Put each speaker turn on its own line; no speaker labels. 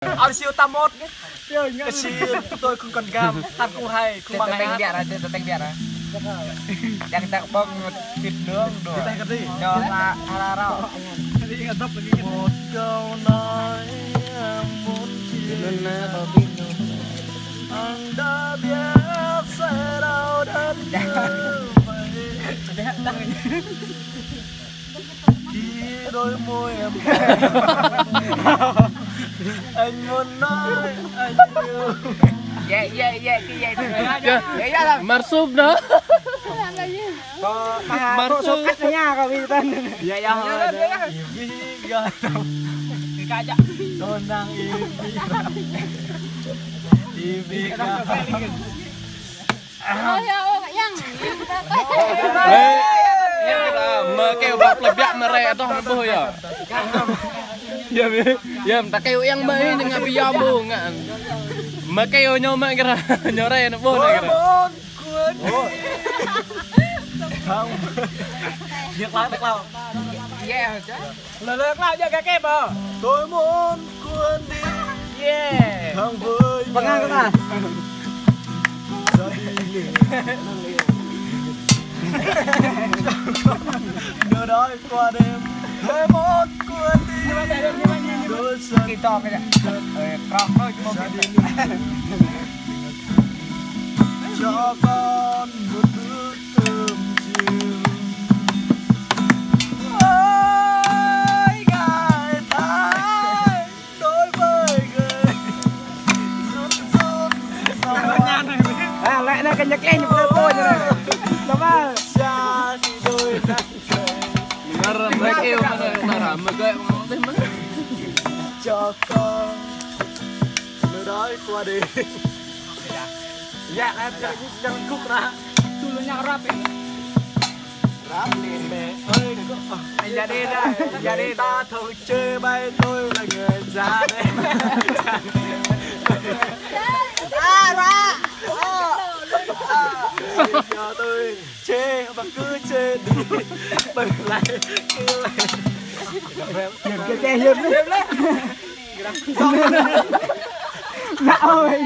ao siêu tam mốt. Cái chi tôi không còn gam. Ăn cũng hay không bằng
Tên Việt
hát.
À, tên tên Việt à. Yang tak bong thịt nướng đồ.
Kita cái gì
Cho là rau.
một câu nói em muốn chia anh đã biết sẽ đau đớn như vậy. Khi đôi môi em anh muốn nói anh yêu
Dạ dạ dạ cái vậy thôi. Vậy ra là
Marsub đó.
có mà
Mà
có số
số
cách ở nhà có vì tên. Dạ dạ.
vì gần
Cái ca chắc.
tôi đang im vì vì
Thôi ô cả yang.
Ê, em kira mà kêu bọc là biak mere toh na boh ya. Ya mi, ya tak kêu yang mai ni ngapi ya bu ngan. Mà kêu nyo mà kira nyore na
tôi
kira.
quên không lái việc lao
Dạ chứ.
là việc lao cho kẹp à tôi muốn quên đi
Yeah.
không với
Bằng ngang các bạn.
ra đi đưa đói qua đêm tôi muốn đôi
Cái to cái này. Ờ, thôi không
cho con một bữa cơm chiều ôi gái thái đối với người rút rút
À lại là cái nhạc lên như tôi tôi như này. Đó mà.
xa thì đôi nắng cười
Ngar mà kêu mà mà gậy mà mà.
Cho con. Nơi đói qua đi. Dạ em chẳng chẳng khúc ra
Dulu nyak rap ini.
rap liền mẹ ơi đừng có anh ra đi đây. Ra đi. Ta thầu chơi bay tôi là người già đây. À ra. Cho tôi chê và cứ chê đi. Bởi lại cứ lại.
Cái cái hiếm đấy. Nạo ơi.